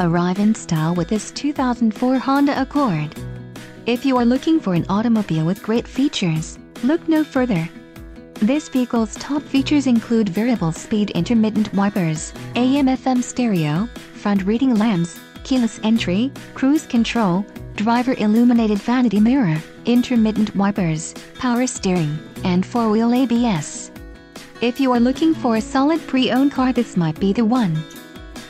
Arrive in style with this 2004 Honda Accord. If you are looking for an automobile with great features, look no further. This vehicle's top features include variable speed intermittent wipers, AM-FM stereo, front reading lamps, keyless entry, cruise control, driver illuminated vanity mirror, intermittent wipers, power steering, and four-wheel ABS. If you are looking for a solid pre-owned car this might be the one.